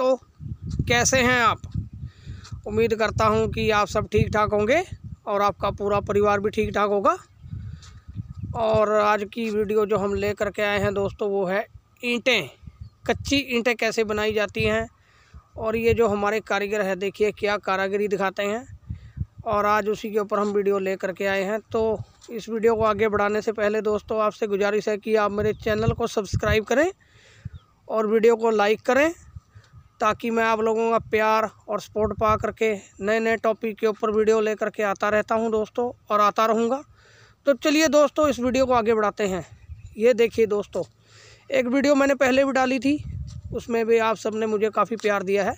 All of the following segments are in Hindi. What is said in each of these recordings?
दोस्तों, कैसे हैं आप? उम्मीद करता हूँ कि आप सब ठीक ठाक होंगे और आपका पूरा परिवार भी ठीक ठाक होगा। और आज की वीडियो जो हम ले करके आए हैं दोस्तों, वो है ईंटें। कच्ची ईंटें कैसे बनाई जाती हैं और ये जो हमारे कारीगर है, देखिए क्या कारागिरी दिखाते हैं। और आज उसी के ऊपर हम वीडियो ले करके आए हैं। तो इस वीडियो को आगे बढ़ाने से पहले दोस्तों, आपसे गुजारिश है कि आप मेरे चैनल को सब्सक्राइब करें और वीडियो को लाइक करें। ताकि मैं आप लोगों का प्यार और सपोर्ट पा करके नए नए टॉपिक के ऊपर वीडियो ले करके आता रहता हूँ दोस्तों और आता रहूँगा। तो चलिए दोस्तों, इस वीडियो को आगे बढ़ाते हैं। ये देखिए दोस्तों, एक वीडियो मैंने पहले भी डाली थी, उसमें भी आप सबने मुझे काफ़ी प्यार दिया है।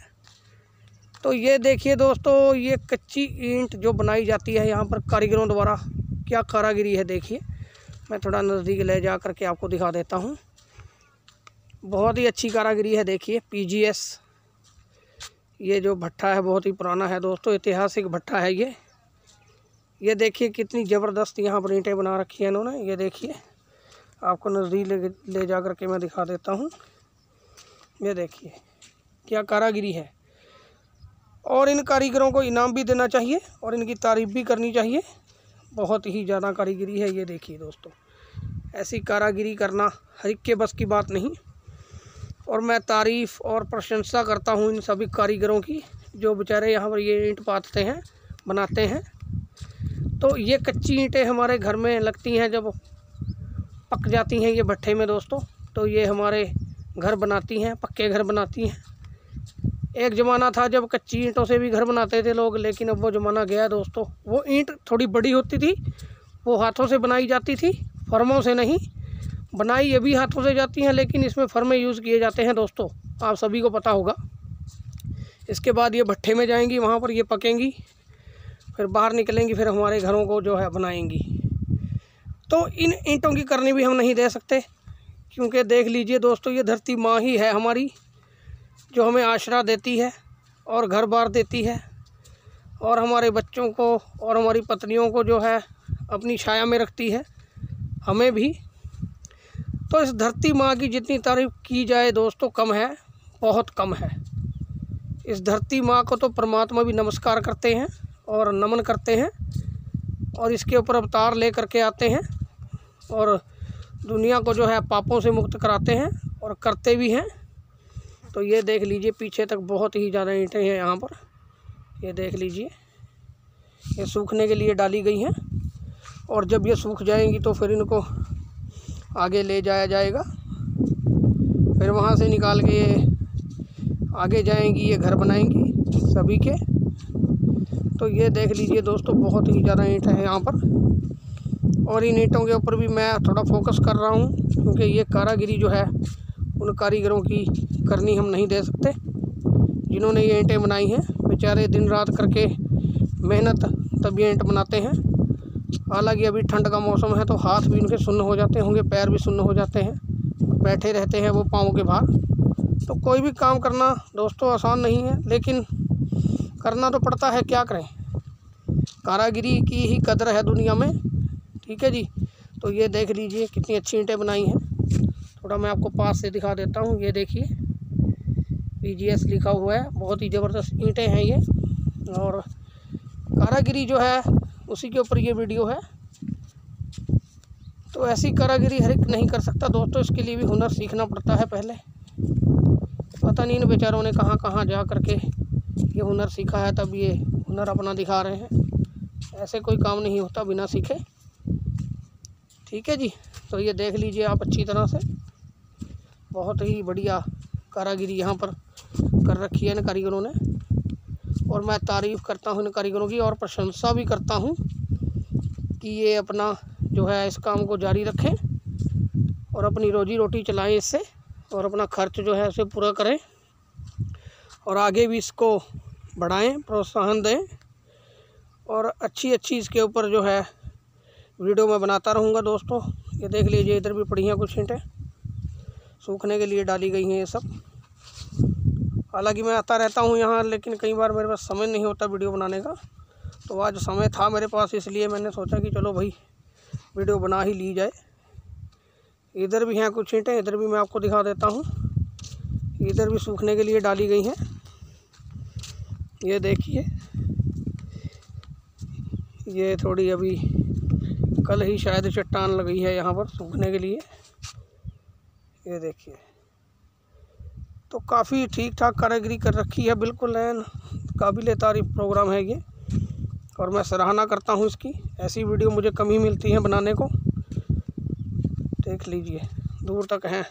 तो ये देखिए दोस्तों, ये कच्ची ईंट जो बनाई जाती है यहाँ पर कारीगरों द्वारा, क्या कारागिरी है देखिए। मैं थोड़ा नज़दीक ले जा करके आपको दिखा देता हूँ। बहुत ही अच्छी कारागिरी है देखिए पीजीएस ये जो भट्ठा है बहुत ही पुराना है दोस्तों, ऐतिहासिक भट्ठा है ये। ये देखिए कितनी ज़बरदस्त यहाँ पर ईंटें बना रखी हैं इन्होंने, ये देखिए। आपको नज़दीक ले ले जा कर के मैं दिखा देता हूँ। ये देखिए, क्या कारागिरी है। और इन कारीगरों को इनाम भी देना चाहिए और इनकी तारीफ़ भी करनी चाहिए। बहुत ही ज़्यादा कारीगिरी है ये, देखिए दोस्तों। ऐसी कारागिरी करना हर एक के बस की बात नहीं और मैं तारीफ़ और प्रशंसा करता हूँ इन सभी कारीगरों की, जो बेचारे यहाँ पर ये ईंट पातते हैं, बनाते हैं। तो ये कच्ची ईंटें हमारे घर में लगती हैं, जब पक जाती हैं ये भट्ठे में दोस्तों तो ये हमारे घर बनाती हैं, पक्के घर बनाती हैं। एक ज़माना था जब कच्ची ईंटों से भी घर बनाते थे लोग, लेकिन अब वो ज़माना गया दोस्तों। वो ईंट थोड़ी बड़ी होती थी, वो हाथों से बनाई जाती थी, फर्मों से नहीं बनाई ये भी हाथों से जाती हैं, लेकिन इसमें फर्में यूज़ किए जाते हैं दोस्तों। आप सभी को पता होगा। इसके बाद ये भट्ठे में जाएँगी, वहाँ पर ये पकेंगी, फिर बाहर निकलेंगी, फिर हमारे घरों को जो है बनाएँगी। तो इन ईंटों की करनी भी हम नहीं दे सकते, क्योंकि देख लीजिए दोस्तों, ये धरती माँ ही है हमारी, जो हमें आश्रा देती है और घर बार देती है। और हमारे बच्चों को और हमारी पत्नियों को जो है अपनी छाया में रखती है। हमें भी तो इस धरती माँ की जितनी तारीफ़ की जाए दोस्तों, कम है, बहुत कम है। इस धरती माँ को तो परमात्मा भी नमस्कार करते हैं और नमन करते हैं और इसके ऊपर अवतार ले करके आते हैं और दुनिया को जो है पापों से मुक्त कराते हैं और करते भी हैं। तो ये देख लीजिए, पीछे तक बहुत ही ज़्यादा ईंटें हैं यहाँ पर। ये देख लीजिए, ये सूखने के लिए डाली गई हैं और जब ये सूख जाएँगी तो फिर इनको आगे ले जाया जाएगा। फिर वहाँ से निकाल के ये आगे जाएँगी, ये घर बनाएँगी सभी के। तो ये देख लीजिए दोस्तों, बहुत ही ज़्यादा ईंट है यहाँ पर। और इन ईंटों के ऊपर भी मैं थोड़ा फोकस कर रहा हूँ, क्योंकि ये कारागिरी जो है, उन कारीगरों की करनी हम नहीं दे सकते। जिन्होंने ये ईंटें बनाई हैं, बेचारे दिन रात करके मेहनत, तब ये ईंट बनाते हैं। हालाँकि अभी ठंड का मौसम है तो हाथ भी उनके सुन्न हो जाते होंगे, पैर भी सुन्न हो जाते हैं। बैठे रहते हैं वो पाँव के बाहर। तो कोई भी काम करना दोस्तों आसान नहीं है, लेकिन करना तो पड़ता है, क्या करें? कारागिरी की ही कदर है दुनिया में, ठीक है जी? तो ये देख लीजिए कितनी अच्छी ईंटें बनाई हैं। थोड़ा मैं आपको पास से दिखा देता हूँ, ये देखिए। पीजीएस लिखा हुआ है, बहुत ही ज़बरदस्त ईंटें हैं ये। और कारागिरी जो है उसी के ऊपर ये वीडियो है। तो ऐसी कारागिरी हर एक नहीं कर सकता। दोस्तों, इसके लिए भी हुनर सीखना पड़ता है पहले। पता नहीं इन बेचारों ने कहाँ कहाँ जा कर के ये हुनर सीखा है, तब ये हुनर अपना दिखा रहे हैं। ऐसे कोई काम नहीं होता बिना सीखे। ठीक है जी तो ये देख लीजिए आप अच्छी तरह से। बहुत ही बढ़िया कारागिरी यहाँ पर कर रखी है इन कारीगरों ने। और मैं तारीफ़ करता हूँ इन कारीगरों की और प्रशंसा भी करता हूँ कि ये अपना जो है इस काम को जारी रखें और अपनी रोजी रोटी चलाएँ इससे और अपना खर्च जो है उसे पूरा करें और आगे भी इसको बढ़ाएँ, प्रोत्साहन दें और अच्छी अच्छी इसके ऊपर जो है वीडियो मैं बनाता रहूँगा दोस्तों। ये देख लीजिए, इधर भी पड़ी हैं कुछ ईंटें। सूखने के लिए डाली गई हैं ये सब। हालाँकि मैं आता रहता हूँ यहाँ, लेकिन कई बार मेरे पास समय नहीं होता वीडियो बनाने का। तो आज समय था मेरे पास, इसलिए मैंने सोचा कि चलो भाई, वीडियो बना ही ली जाए। इधर भी हैं कुछ ईंटें, इधर भी मैं आपको दिखा देता हूँ। इधर भी सूखने के लिए डाली गई हैं। ये देखिए, ये थोड़ी अभी कल ही शायद चट्टान लगी है यहाँ पर सूखने के लिए। ये देखिए। तो काफ़ी ठीक ठाक कारीगरी कर रखी है, बिल्कुल नैन काबिल तारीफ़ प्रोग्राम है ये। और मैं सराहना करता हूँ इसकी। ऐसी वीडियो मुझे कम ही मिलती हैं बनाने को। देख लीजिए, दूर तक हैं।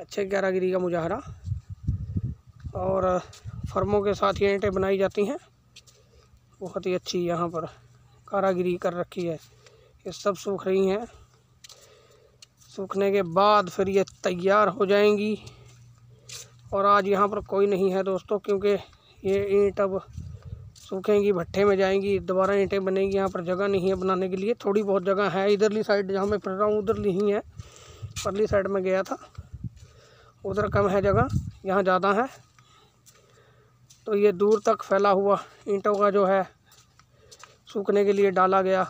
अच्छे कारागिरी का मुजाहरा। और फर्मों के साथ ये ईंटें बनाई जाती हैं। बहुत ही अच्छी यहाँ पर कारागिरी कर रखी है। ये सब सूख रही हैं। सूखने के बाद फिर ये तैयार हो जाएँगी। और आज यहाँ पर कोई नहीं है दोस्तों, क्योंकि ये ईंट अब सूखेंगी, भट्ठे में जाएँगी, दोबारा ईंटें बनेंगी, यहाँ पर जगह नहीं है बनाने के लिए। थोड़ी बहुत जगह है इधरली साइड, जहाँ मैं फिर रहा हूँ, उधरली ही है। परली साइड में गया था, उधर कम है जगह, यहाँ ज़्यादा है। तो ये दूर तक फैला हुआ ईंटों का जो है सूखने के लिए डाला गया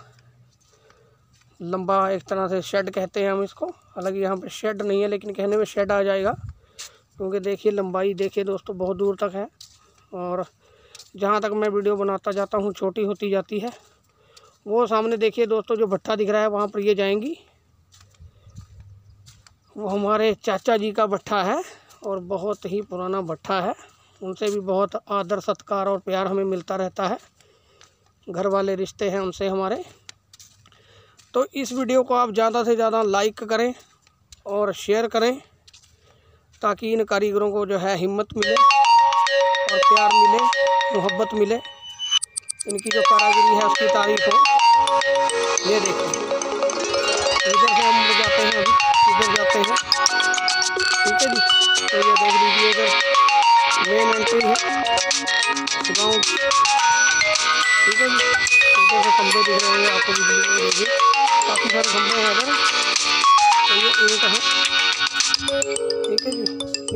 लंबा एक तरह से शेड कहते हैं हम इसको। हालाँकि यहाँ पे शेड नहीं है, लेकिन कहने में शेड आ जाएगा। क्योंकि देखिए लंबाई देखिए दोस्तों बहुत दूर तक है और जहाँ तक मैं वीडियो बनाता जाता हूँ, छोटी होती जाती है। वो सामने देखिए दोस्तों जो भट्टा दिख रहा है, वहाँ पर ये जाएँगी। वो हमारे चाचा जी का भट्ठा है और बहुत ही पुराना भट्ठा है। उनसे भी बहुत आदर, सत्कार और प्यार हमें मिलता रहता है। घर वाले रिश्ते हैं उनसे हमारे। तो इस वीडियो को आप ज़्यादा से ज़्यादा लाइक करें और शेयर करें। ताकि इन कारीगरों को जो है हिम्मत मिले और प्यार मिले, मोहब्बत मिले। इनकी जो कारागिरी है, उसकी तारीफ़ हो। ये देखिए। इधर से हम जाते हैं अभी। इधर जाते हैं। ठीक है जी। तो ये देख लीजिए इधर। मेन एंट्री है। गाँव। ठीक है जी। इधर से खंभे दिख रहे हैं। आपको बिजली काफ़ी सारे खंभे हैं इधर। तो ये ईंट है।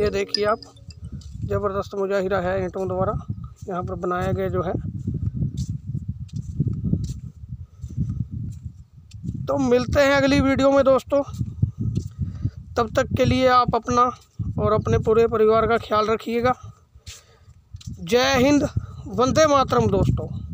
ये देखिए आप, ज़बरदस्त मुजाहिरा है ईंटों द्वारा, यहाँ पर बनाया गया जो है। तो मिलते हैं अगली वीडियो में दोस्तों। तब तक के लिए आप अपना और अपने पूरे परिवार का ख्याल रखिएगा। जय हिंद, वंदे मातरम दोस्तों।